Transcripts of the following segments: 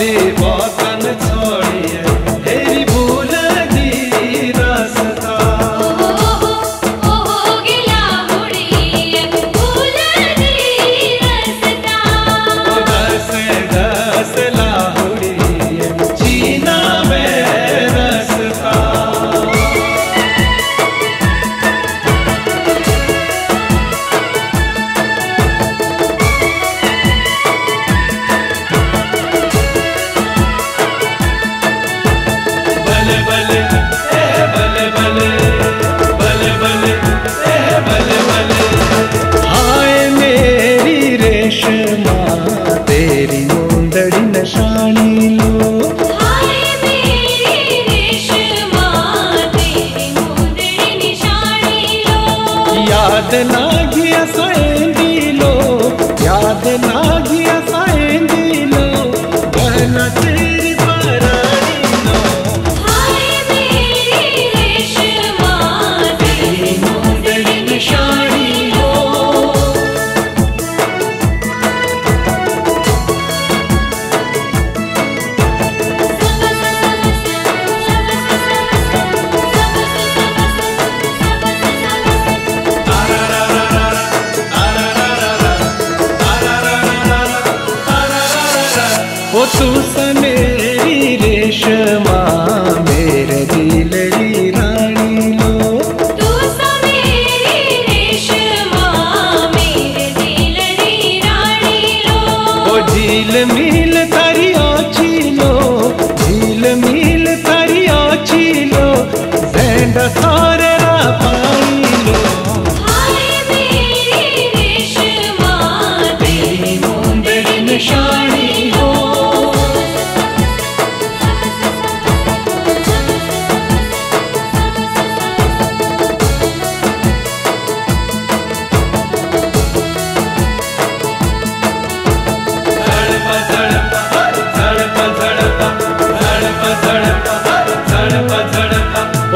दीवाना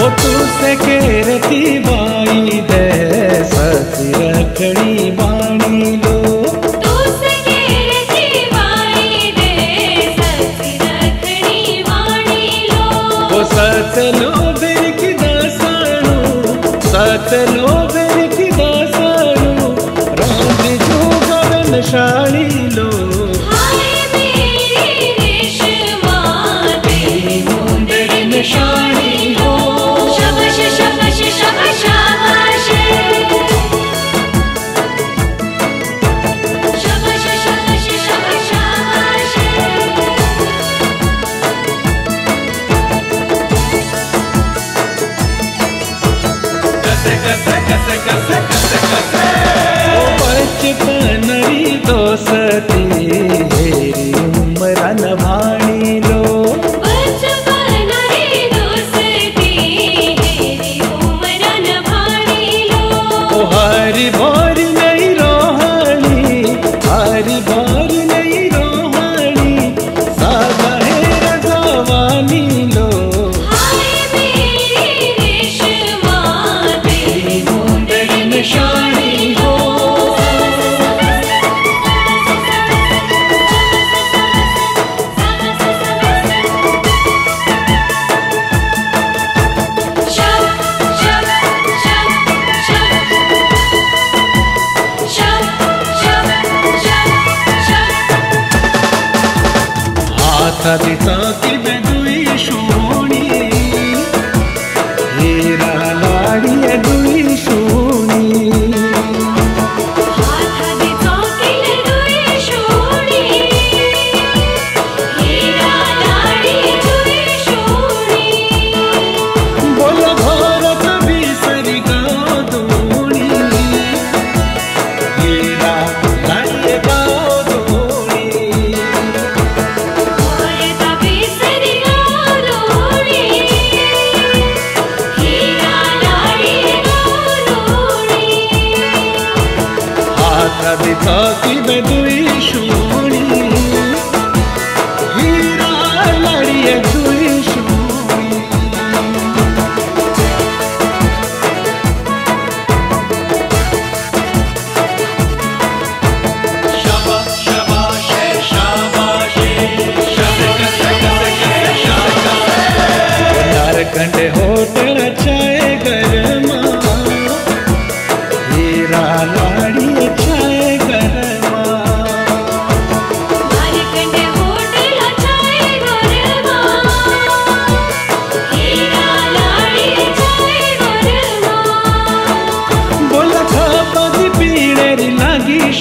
por tu sé. तो सती থাকি দুই সুর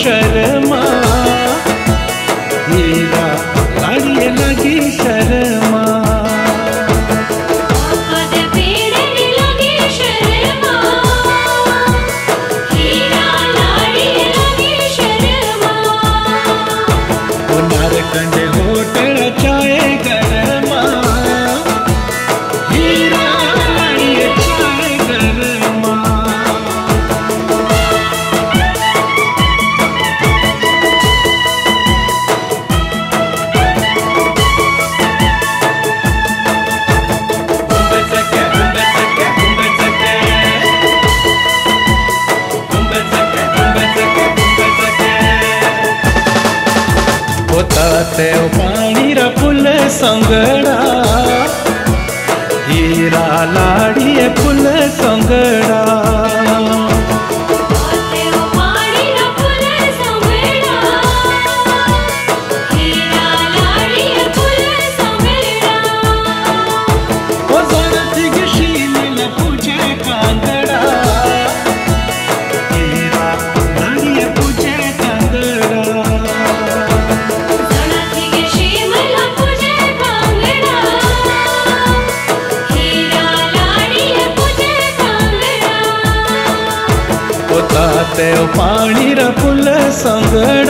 शरण ಸಂಗಡ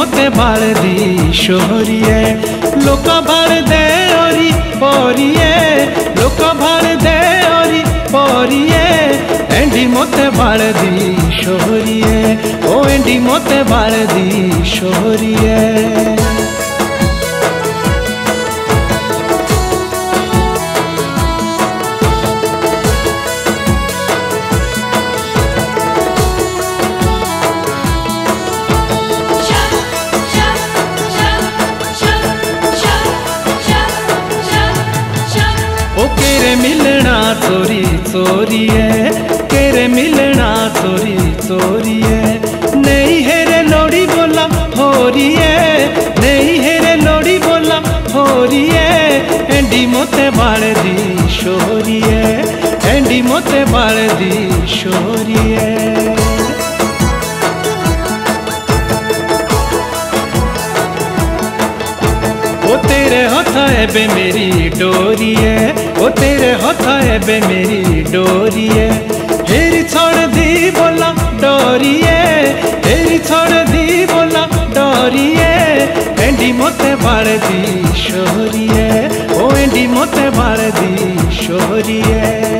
মোতে বাল দি শহরিয়ে, লোক ভার দে অরি পরিয়ে, লোক ভার দে অরি পরিয়ে, এন্ডি মোতে বাল দি শহরিয়ে, ও এন্ডি মোতে বাল দি শহরিয়ে। गोरिए केरे मिलना तोरी तोरिए नहीं हेरे लोड़ी बोला होरिए नहीं हेरे लोड़ी बोला होरिए एंडी मोते बाड़ दी शोरिए एंडी मोते बाड़ दी बे मेरी डोरी है ओ तेरे हथा है बे मेरी डोरी है हेरी छोड़ दी बोला डोरी है हेरी छोड़ दी बोला डोरी है एंडी मोते बाल दी शोरी है ओ एंडी मोते बाल दी शोरी है